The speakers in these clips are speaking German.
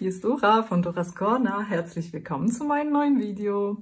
hier ist Dora von Doras Corner. Herzlich willkommen zu meinem neuen Video.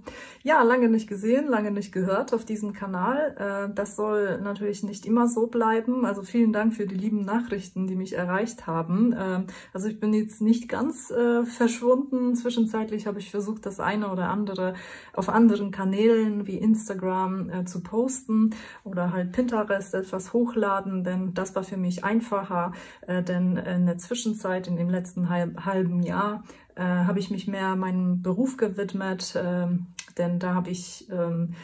Ja, lange nicht gesehen, lange nicht gehört auf diesem Kanal. Äh, das soll natürlich nicht immer so bleiben. Also vielen Dank für die lieben Nachrichten, die mich erreicht haben. Ähm, also ich bin jetzt nicht ganz äh, verschwunden. Zwischenzeitlich habe ich versucht, das eine oder andere auf anderen Kanälen wie Instagram äh, zu posten oder halt Pinterest etwas hochladen, denn das war für mich einfacher, denn in der Zwischenzeit, in dem letzten halben Jahr äh, habe ich mich mehr meinem Beruf gewidmet, äh, denn da habe ich ähm,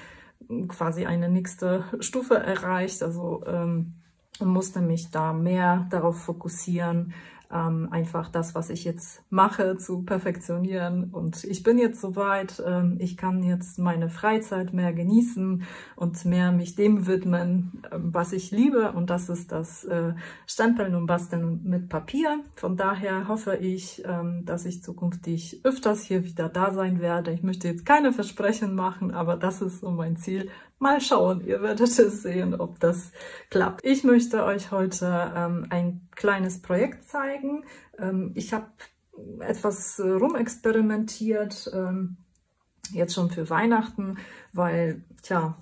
quasi eine nächste Stufe erreicht, also ähm, musste mich da mehr darauf fokussieren, ähm, einfach das, was ich jetzt mache, zu perfektionieren. Und ich bin jetzt soweit, ähm, ich kann jetzt meine Freizeit mehr genießen und mehr mich dem widmen, ähm, was ich liebe. Und das ist das äh, Stempeln und Basteln mit Papier. Von daher hoffe ich, ähm, dass ich zukünftig öfters hier wieder da sein werde. Ich möchte jetzt keine Versprechen machen, aber das ist so mein Ziel, Mal schauen, ihr werdet es sehen, ob das klappt. Ich möchte euch heute ähm, ein kleines Projekt zeigen. Ähm, ich habe etwas äh, rumexperimentiert, ähm, jetzt schon für Weihnachten, weil, tja,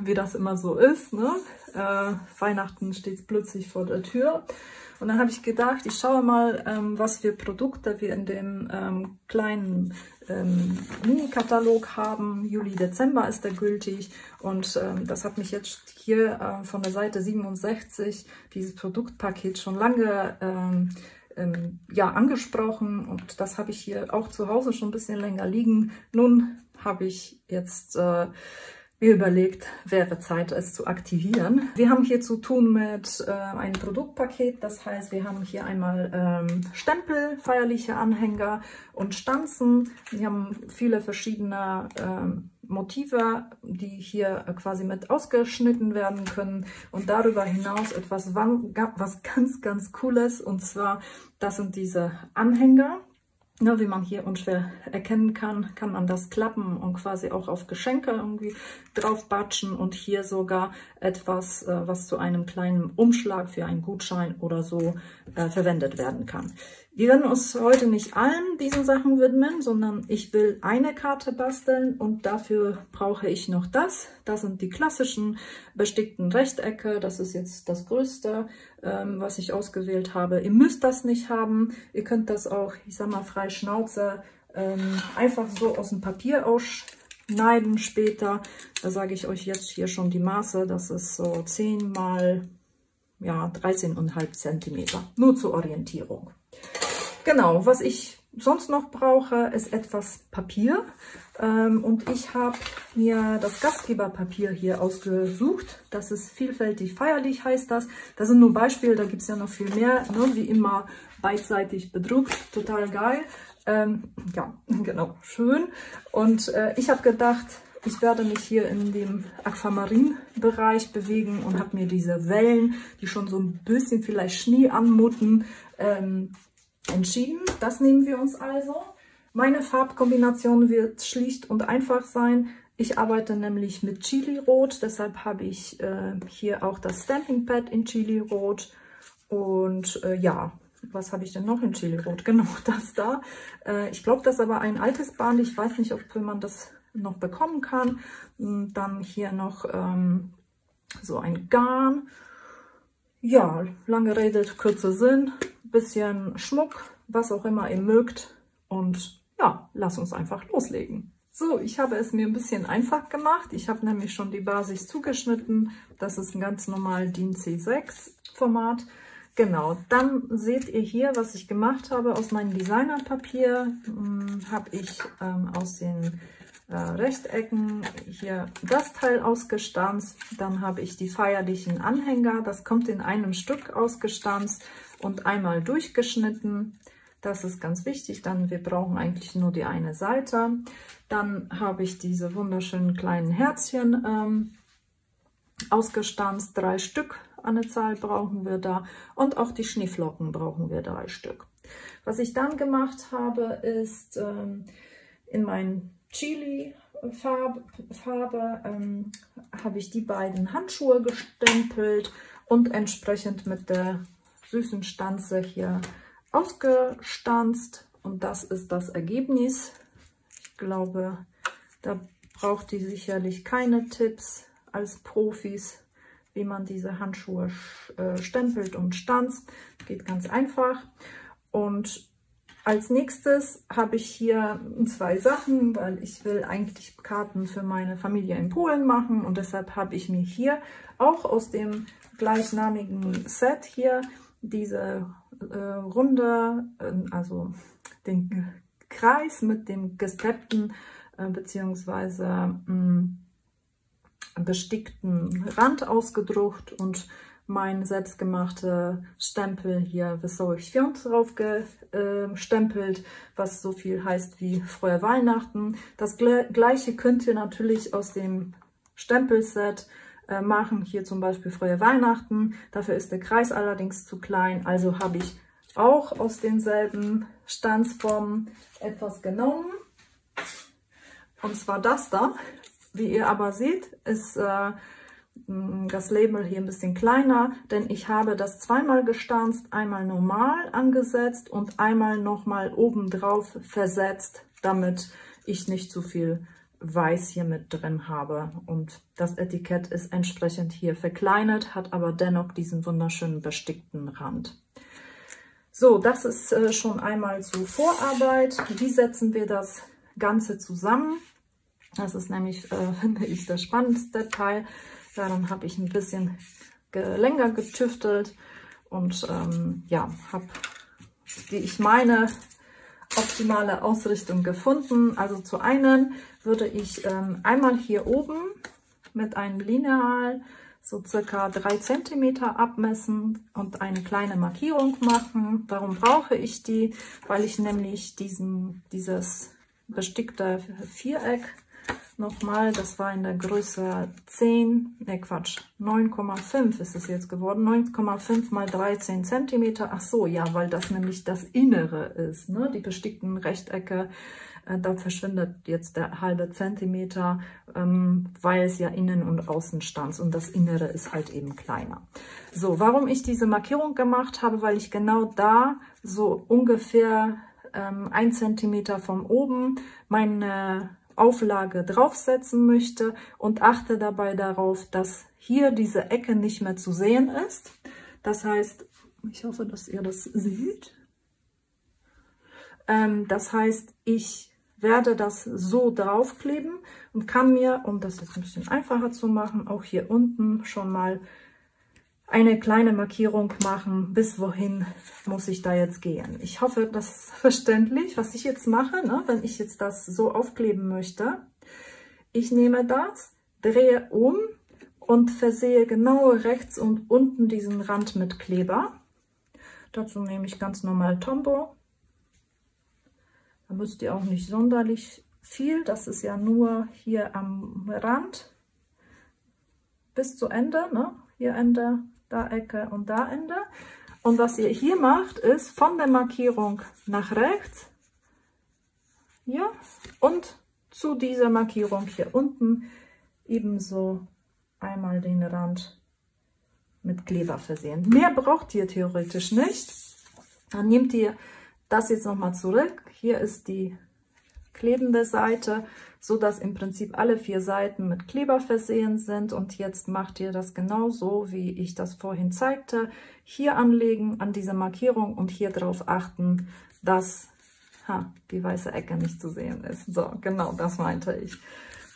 wie das immer so ist, ne? Äh, Weihnachten steht plötzlich vor der Tür. Und dann habe ich gedacht, ich schaue mal, ähm, was für Produkte wir in dem ähm, kleinen ähm, Mini-Katalog haben. Juli, Dezember ist der gültig. Und ähm, das hat mich jetzt hier äh, von der Seite 67, dieses Produktpaket, schon lange ähm, ähm, ja, angesprochen. Und das habe ich hier auch zu Hause schon ein bisschen länger liegen. Nun habe ich jetzt... Äh, mir überlegt, wäre Zeit, es zu aktivieren. Wir haben hier zu tun mit äh, einem Produktpaket, das heißt, wir haben hier einmal ähm, Stempel, feierliche Anhänger und Stanzen. Wir haben viele verschiedene ähm, Motive, die hier quasi mit ausgeschnitten werden können und darüber hinaus etwas was ganz, ganz Cooles und zwar, das sind diese Anhänger. Ja, wie man hier unschwer erkennen kann, kann man das klappen und quasi auch auf Geschenke irgendwie drauf batschen und hier sogar etwas, äh, was zu einem kleinen Umschlag für einen Gutschein oder so äh, verwendet werden kann. Wir werden uns heute nicht allen diesen Sachen widmen, sondern ich will eine Karte basteln und dafür brauche ich noch das. Das sind die klassischen bestickten Rechtecke. Das ist jetzt das größte, ähm, was ich ausgewählt habe. Ihr müsst das nicht haben. Ihr könnt das auch, ich sag mal, frei Schnauze ähm, einfach so aus dem Papier ausschneiden später. Da sage ich euch jetzt hier schon die Maße. Das ist so 10 mal ja, 13,5 Zentimeter. Nur zur Orientierung. Genau, was ich sonst noch brauche, ist etwas Papier. Ähm, und ich habe mir das Gastgeberpapier hier ausgesucht. Das ist vielfältig feierlich, heißt das. Das sind nur Beispiele, da gibt es ja noch viel mehr. Ne? Wie immer beidseitig bedruckt, total geil. Ähm, ja, genau, schön. Und äh, ich habe gedacht, ich werde mich hier in dem Aquamarin-Bereich bewegen und habe mir diese Wellen, die schon so ein bisschen vielleicht Schnee anmuten, ähm, entschieden. Das nehmen wir uns also. Meine Farbkombination wird schlicht und einfach sein. Ich arbeite nämlich mit Chili Rot, deshalb habe ich äh, hier auch das Stamping Pad in Chili Rot. Und äh, ja, was habe ich denn noch in Chili Rot? Genau, das da. Äh, ich glaube, das ist aber ein altes Band. Ich weiß nicht, ob man das noch bekommen kann. Und dann hier noch ähm, so ein Garn. Ja, lange Rede, kurzer Sinn bisschen Schmuck, was auch immer ihr mögt. Und ja, lass uns einfach loslegen. So, ich habe es mir ein bisschen einfach gemacht. Ich habe nämlich schon die Basis zugeschnitten. Das ist ein ganz normal DIN C6 Format. Genau, dann seht ihr hier, was ich gemacht habe. Aus meinem Designerpapier hm, habe ich ähm, aus den äh, Rechtecken hier das Teil ausgestanzt. Dann habe ich die feierlichen Anhänger. Das kommt in einem Stück ausgestanzt und einmal durchgeschnitten. Das ist ganz wichtig, dann wir brauchen eigentlich nur die eine Seite. Dann habe ich diese wunderschönen kleinen Herzchen ähm, ausgestanzt, drei Stück eine Zahl brauchen wir da und auch die Schneeflocken brauchen wir drei Stück. Was ich dann gemacht habe, ist ähm, in mein Chili Farbe, Farbe ähm, habe ich die beiden Handschuhe gestempelt und entsprechend mit der süßen Stanze hier ausgestanzt. Und das ist das Ergebnis. Ich glaube, da braucht ihr sicherlich keine Tipps als Profis, wie man diese Handschuhe äh, stempelt und stanzt. Geht ganz einfach. Und als nächstes habe ich hier zwei Sachen, weil ich will eigentlich Karten für meine Familie in Polen machen und deshalb habe ich mir hier auch aus dem gleichnamigen Set hier diese äh, runde, äh, also den Kreis mit dem gesteppten äh, bzw. Mm, bestickten Rand ausgedruckt und mein selbstgemachter Stempel hier Wesołych Świąt drauf gestempelt, was so viel heißt wie Frohe Weihnachten. Das gleiche könnt ihr natürlich aus dem Stempelset äh, machen. Hier zum Beispiel Frohe Weihnachten. Dafür ist der Kreis allerdings zu klein. Also habe ich auch aus denselben Stanzformen etwas genommen. Und zwar das da. Wie ihr aber seht, ist äh, das Label hier ein bisschen kleiner, denn ich habe das zweimal gestanzt, einmal normal angesetzt und einmal nochmal obendrauf versetzt, damit ich nicht zu viel Weiß hier mit drin habe. Und das Etikett ist entsprechend hier verkleinert, hat aber dennoch diesen wunderschönen bestickten Rand. So, das ist äh, schon einmal zur Vorarbeit. Wie setzen wir das Ganze zusammen? Das ist nämlich, äh, finde ich, das spannendste Teil. Daran habe ich ein bisschen länger getüftelt und ähm, ja, habe, wie ich meine, optimale Ausrichtung gefunden. Also zu einen würde ich ähm, einmal hier oben mit einem Lineal so circa drei Zentimeter abmessen und eine kleine Markierung machen. Warum brauche ich die? Weil ich nämlich diesen, dieses bestickte Viereck nochmal, das war in der Größe 10, ne Quatsch, 9,5 ist es jetzt geworden, 9,5 mal 13 Zentimeter. Ach so, ja, weil das nämlich das Innere ist, ne? die bestickten Rechtecke, äh, da verschwindet jetzt der halbe Zentimeter, ähm, weil es ja innen und außen stand und das Innere ist halt eben kleiner. So, warum ich diese Markierung gemacht habe, weil ich genau da so ungefähr ähm, ein Zentimeter von oben meine Auflage draufsetzen möchte und achte dabei darauf, dass hier diese Ecke nicht mehr zu sehen ist. Das heißt, ich hoffe, dass ihr das seht. Ähm, das heißt, ich werde das so draufkleben und kann mir, um das jetzt ein bisschen einfacher zu machen, auch hier unten schon mal eine kleine Markierung machen, bis wohin muss ich da jetzt gehen. Ich hoffe, das ist verständlich, was ich jetzt mache, ne? wenn ich jetzt das so aufkleben möchte. Ich nehme das, drehe um und versehe genau rechts und unten diesen Rand mit Kleber. Dazu nehme ich ganz normal Tombow. Da müsst ihr auch nicht sonderlich viel, das ist ja nur hier am Rand bis zu Ende, ne? hier Ende da Ecke und da Ende. Und was ihr hier macht, ist von der Markierung nach rechts, hier, und zu dieser Markierung hier unten ebenso einmal den Rand mit Kleber versehen. Mehr braucht ihr theoretisch nicht. Dann nehmt ihr das jetzt nochmal zurück. Hier ist die klebende Seite so dass im Prinzip alle vier Seiten mit Kleber versehen sind. Und jetzt macht ihr das genauso, wie ich das vorhin zeigte. Hier anlegen an diese Markierung und hier drauf achten, dass ha, die weiße Ecke nicht zu sehen ist. So, genau das meinte ich.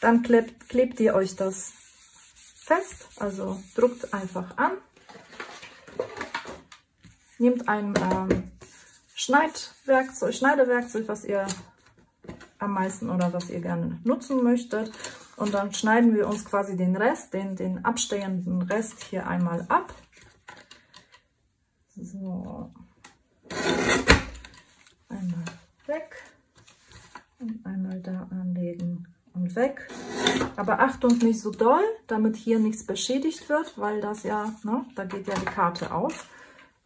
Dann klebt, klebt ihr euch das fest, also druckt einfach an. Nehmt ein ähm, Schneidwerkzeug, Schneidewerkzeug, was ihr am meisten oder was ihr gerne nutzen möchtet. Und dann schneiden wir uns quasi den Rest, den, den abstehenden Rest hier einmal ab. So. Einmal weg und einmal da anlegen und weg. Aber Achtung, nicht so doll, damit hier nichts beschädigt wird, weil das ja, ne, da geht ja die Karte auf.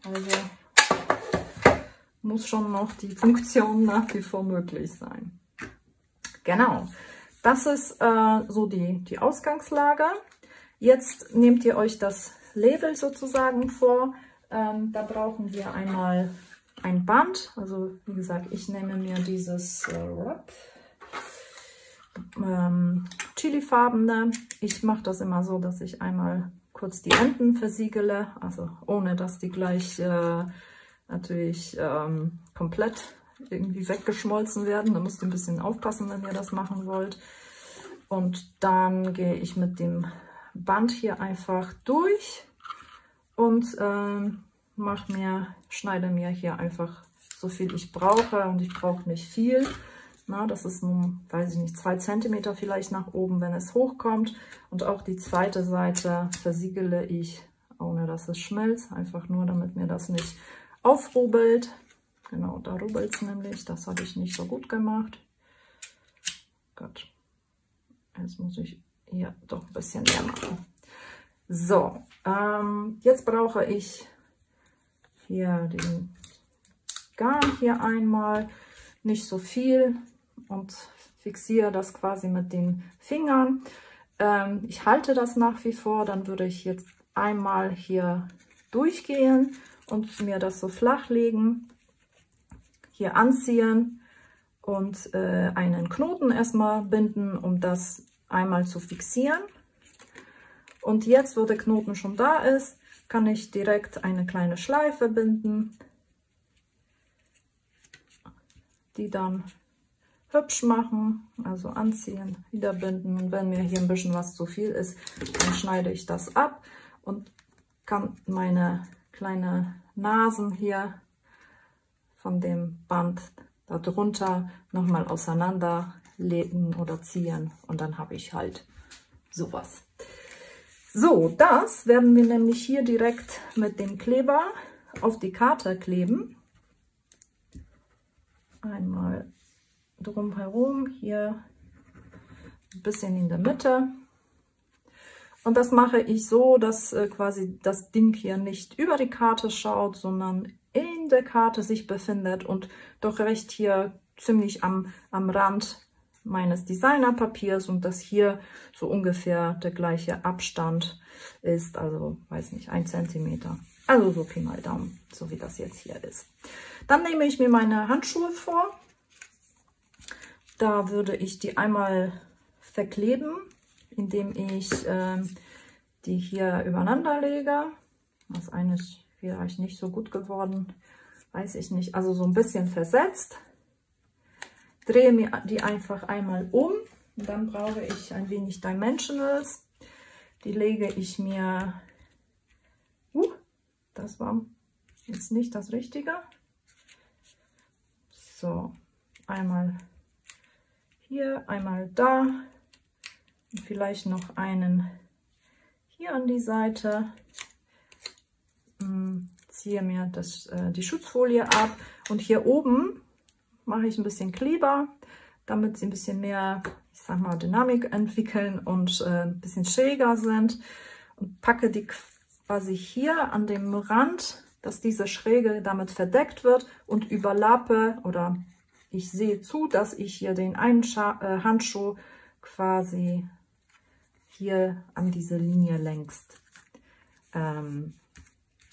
Also muss schon noch die Funktion nach wie vor möglich sein. Genau, das ist äh, so die, die Ausgangslage. Jetzt nehmt ihr euch das Label sozusagen vor. Ähm, da brauchen wir einmal ein Band. Also wie gesagt, ich nehme mir dieses äh, ähm, Chili-farbene. Ich mache das immer so, dass ich einmal kurz die Enden versiegele, also ohne dass die gleich äh, natürlich ähm, komplett irgendwie weggeschmolzen werden. Da müsst ihr ein bisschen aufpassen, wenn ihr das machen wollt. Und dann gehe ich mit dem Band hier einfach durch und äh, mache mir, schneide mir hier einfach so viel ich brauche und ich brauche nicht viel. Na, das ist nun, weiß ich nicht, zwei Zentimeter vielleicht nach oben, wenn es hochkommt. Und auch die zweite Seite versiegele ich, ohne dass es schmilzt. Einfach nur, damit mir das nicht aufrubbelt. Genau, da rubbelt es nämlich. Das habe ich nicht so gut gemacht. Gut. Jetzt muss ich hier doch ein bisschen mehr machen. So, ähm, jetzt brauche ich hier den Garn hier einmal, nicht so viel und fixiere das quasi mit den Fingern. Ähm, ich halte das nach wie vor, dann würde ich jetzt einmal hier durchgehen und mir das so flach legen, hier anziehen und äh, einen Knoten erstmal binden, um das einmal zu fixieren. Und jetzt, wo der Knoten schon da ist, kann ich direkt eine kleine Schleife binden, die dann hübsch machen, also anziehen, wieder binden. Und wenn mir hier ein bisschen was zu viel ist, dann schneide ich das ab und kann meine kleine Nasen hier von dem Band darunter nochmal auseinanderlegen oder ziehen und dann habe ich halt sowas. So, das werden wir nämlich hier direkt mit dem Kleber auf die Karte kleben. Einmal drumherum, hier ein bisschen in der Mitte. Und das mache ich so, dass äh, quasi das Ding hier nicht über die Karte schaut, sondern der Karte sich befindet und doch recht hier ziemlich am, am Rand meines Designerpapiers und dass hier so ungefähr der gleiche Abstand ist, also weiß nicht, ein Zentimeter. Also so Pi mal Daumen, so wie das jetzt hier ist. Dann nehme ich mir meine Handschuhe vor. Da würde ich die einmal verkleben, indem ich äh, die hier übereinander lege. Das eine ist vielleicht nicht so gut geworden, weiß ich nicht. Also so ein bisschen versetzt. Drehe mir die einfach einmal um. dann brauche ich ein wenig Dimensionals. Die lege ich mir... Uh, das war jetzt nicht das Richtige. So, einmal hier, einmal da und vielleicht noch einen hier an die Seite. Hm, ziehe mir das, äh, die Schutzfolie ab. Und hier oben mache ich ein bisschen Kleber, damit sie ein bisschen mehr, ich sag mal, Dynamik entwickeln und äh, ein bisschen schräger sind. Und packe die quasi hier an dem Rand, dass diese Schräge damit verdeckt wird und überlappe oder ich sehe zu, dass ich hier den einen Scha äh, Handschuh quasi hier an diese Linie längst ähm,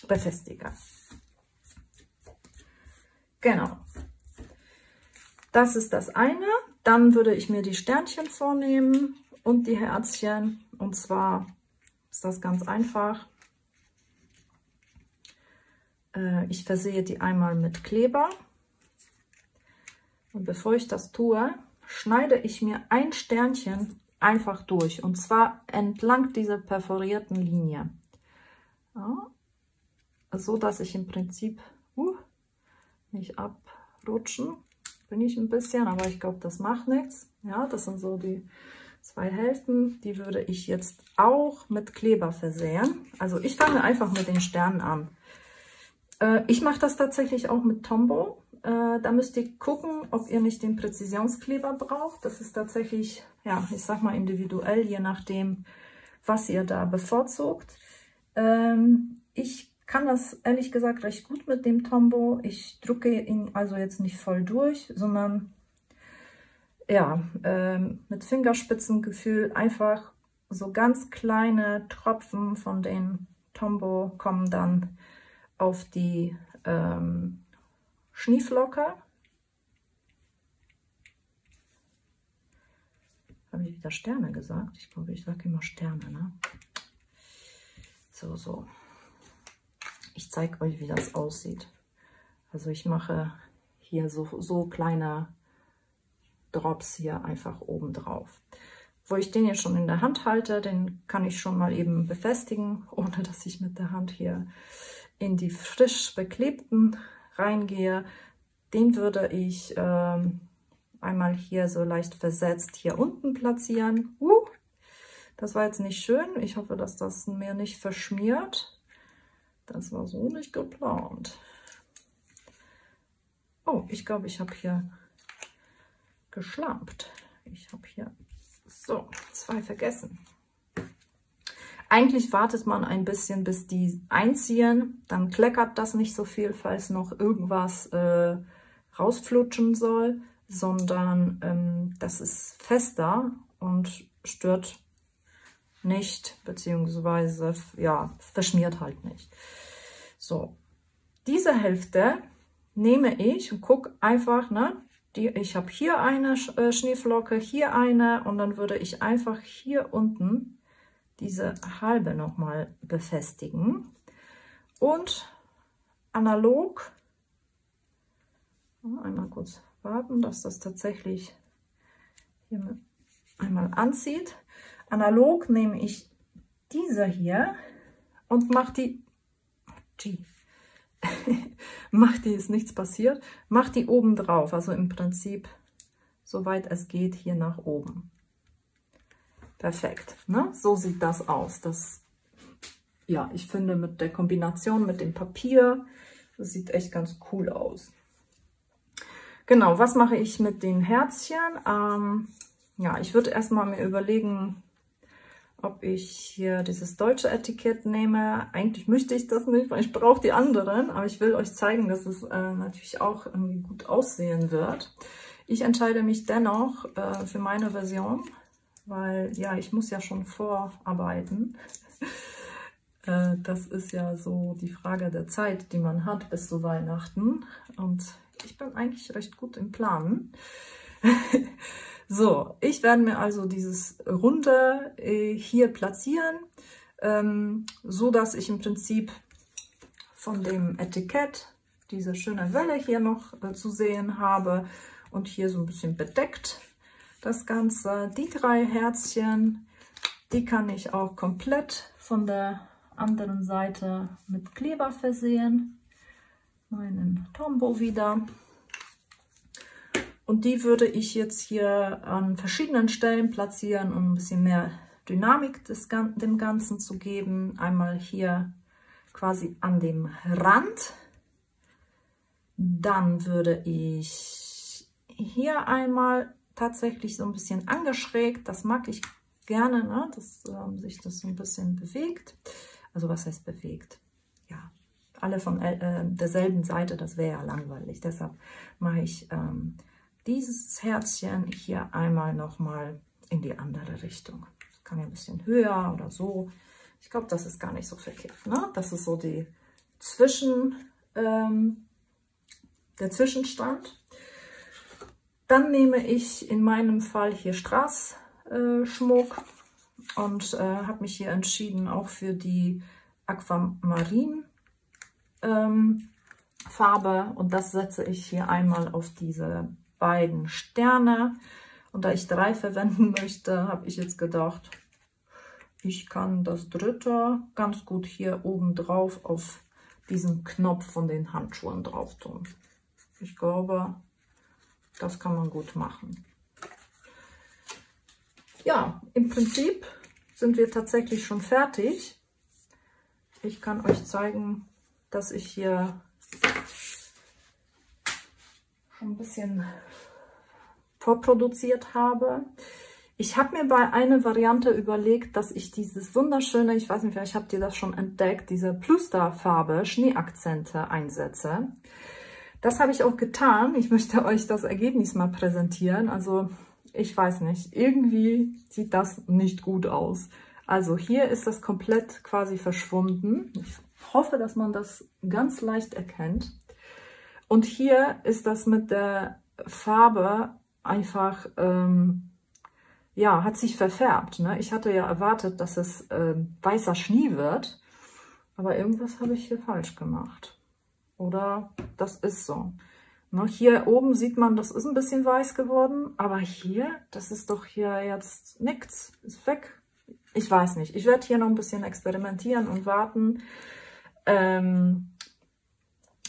befestige. Genau. Das ist das eine. Dann würde ich mir die Sternchen vornehmen und die Herzchen. Und zwar ist das ganz einfach. Äh, ich versehe die einmal mit Kleber. Und bevor ich das tue, schneide ich mir ein Sternchen einfach durch. Und zwar entlang dieser perforierten Linie. So dass ich im Prinzip uh, nicht abrutschen. Bin ich ein bisschen, aber ich glaube, das macht nichts. Ja, das sind so die zwei Hälften. Die würde ich jetzt auch mit Kleber versehen. Also ich fange einfach mit den Sternen an. Äh, ich mache das tatsächlich auch mit Tombow. Äh, da müsst ihr gucken, ob ihr nicht den Präzisionskleber braucht. Das ist tatsächlich, ja, ich sag mal individuell, je nachdem, was ihr da bevorzugt. Ähm, ich kann das ehrlich gesagt recht gut mit dem Tombow. Ich drücke ihn also jetzt nicht voll durch, sondern ja, ähm, mit Fingerspitzengefühl einfach so ganz kleine Tropfen von den Tombow kommen dann auf die ähm, Schnieflocke. Habe ich wieder Sterne gesagt? Ich glaube, ich sage immer Sterne, ne? So, so. Ich zeige euch, wie das aussieht. Also ich mache hier so, so kleine Drops hier einfach oben drauf. Wo ich den jetzt schon in der Hand halte, den kann ich schon mal eben befestigen, ohne dass ich mit der Hand hier in die frisch beklebten reingehe. Den würde ich ähm, einmal hier so leicht versetzt hier unten platzieren. Uh, das war jetzt nicht schön. Ich hoffe, dass das mir nicht verschmiert. Das war so nicht geplant. Oh, ich glaube, ich habe hier geschlampt. Ich habe hier so zwei vergessen. Eigentlich wartet man ein bisschen, bis die einziehen. Dann kleckert das nicht so viel, falls noch irgendwas äh, rausflutschen soll, sondern ähm, das ist fester und stört nicht, beziehungsweise ja, verschmiert halt nicht. So, diese Hälfte nehme ich und gucke einfach, ne, die, ich habe hier eine äh, Schneeflocke, hier eine und dann würde ich einfach hier unten diese halbe nochmal befestigen und analog, einmal kurz warten, dass das tatsächlich hier einmal anzieht. Analog nehme ich diese hier und mache die, gee, macht die, ist nichts passiert, macht die oben drauf, also im Prinzip, soweit es geht, hier nach oben. Perfekt. Ne? So sieht das aus. Das, ja, ich finde mit der Kombination mit dem Papier, das sieht echt ganz cool aus. Genau, was mache ich mit den Herzchen? Ähm, ja, ich würde erstmal mir überlegen, ob ich hier dieses deutsche Etikett nehme. Eigentlich möchte ich das nicht, weil ich brauche die anderen, aber ich will euch zeigen, dass es äh, natürlich auch irgendwie gut aussehen wird. Ich entscheide mich dennoch äh, für meine Version weil ja, ich muss ja schon vorarbeiten. Äh, das ist ja so die Frage der Zeit, die man hat bis zu Weihnachten. Und ich bin eigentlich recht gut im Planen. so, ich werde mir also dieses Runde äh, hier platzieren, ähm, so dass ich im Prinzip von dem Etikett diese schöne Welle hier noch äh, zu sehen habe und hier so ein bisschen bedeckt das Ganze. Die drei Herzchen, die kann ich auch komplett von der anderen Seite mit Kleber versehen. Meinen Tombow wieder. Und die würde ich jetzt hier an verschiedenen Stellen platzieren, um ein bisschen mehr Dynamik des, dem Ganzen zu geben. Einmal hier quasi an dem Rand. Dann würde ich hier einmal tatsächlich so ein bisschen angeschrägt. Das mag ich gerne, ne? dass ähm, sich das so ein bisschen bewegt. Also was heißt bewegt? Ja, alle von äh, derselben Seite, das wäre ja langweilig. Deshalb mache ich ähm, dieses Herzchen hier einmal nochmal in die andere Richtung. Das kann ja ein bisschen höher oder so. Ich glaube, das ist gar nicht so verkehrt. Ne? Das ist so die Zwischen, ähm, der Zwischenstand. Dann nehme ich in meinem Fall hier Straßschmuck äh, und äh, habe mich hier entschieden auch für die Aquamarin ähm, Farbe und das setze ich hier einmal auf diese beiden Sterne. Und da ich drei verwenden möchte, habe ich jetzt gedacht, ich kann das dritte ganz gut hier oben drauf auf diesen Knopf von den Handschuhen drauf tun. Ich glaube, das kann man gut machen. Ja, im Prinzip sind wir tatsächlich schon fertig. Ich kann euch zeigen, dass ich hier ein bisschen vorproduziert habe. Ich habe mir bei einer Variante überlegt, dass ich dieses wunderschöne, ich weiß nicht, vielleicht habt ihr das schon entdeckt, diese Plusterfarbe Schneeakzente einsetze. Das habe ich auch getan. Ich möchte euch das Ergebnis mal präsentieren. Also ich weiß nicht, irgendwie sieht das nicht gut aus. Also hier ist das komplett quasi verschwunden. Ich hoffe, dass man das ganz leicht erkennt. Und hier ist das mit der Farbe einfach, ähm, ja, hat sich verfärbt. Ne? Ich hatte ja erwartet, dass es äh, weißer Schnee wird, aber irgendwas habe ich hier falsch gemacht. Oder das ist so. Ne? Hier oben sieht man, das ist ein bisschen weiß geworden, aber hier, das ist doch hier jetzt nichts, ist weg. Ich weiß nicht. Ich werde hier noch ein bisschen experimentieren und warten, ähm,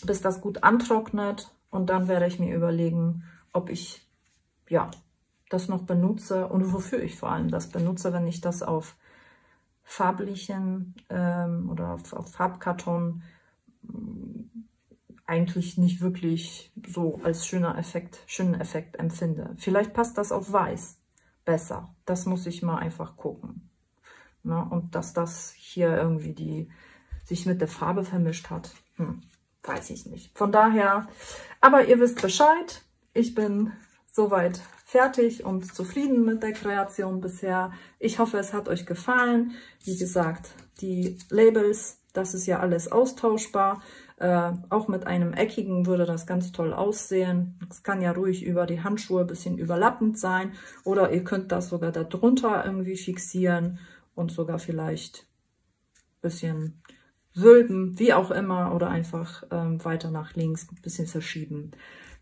bis das gut antrocknet. Und dann werde ich mir überlegen, ob ich ja, das noch benutze und wofür ich vor allem das benutze, wenn ich das auf farblichen ähm, oder auf, auf Farbkarton mm, eigentlich nicht wirklich so als schöner Effekt, schönen Effekt empfinde. Vielleicht passt das auf weiß besser. Das muss ich mal einfach gucken. Na, ne? und dass das hier irgendwie die sich mit der Farbe vermischt hat, hm, weiß ich nicht. Von daher, aber ihr wisst Bescheid. Ich bin soweit fertig und zufrieden mit der Kreation bisher. Ich hoffe, es hat euch gefallen. Wie gesagt, die Labels, das ist ja alles austauschbar. Äh, auch mit einem eckigen würde das ganz toll aussehen. Es kann ja ruhig über die Handschuhe ein bisschen überlappend sein. Oder ihr könnt das sogar darunter irgendwie fixieren und sogar vielleicht ein bisschen wölben, wie auch immer. Oder einfach ähm, weiter nach links ein bisschen verschieben.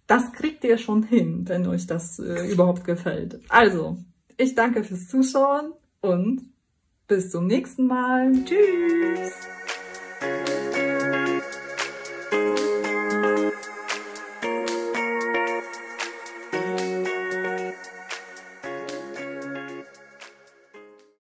Das kriegt ihr schon hin, wenn euch das äh, überhaupt gefällt. Also, ich danke fürs Zuschauen und bis zum nächsten Mal. Tschüss!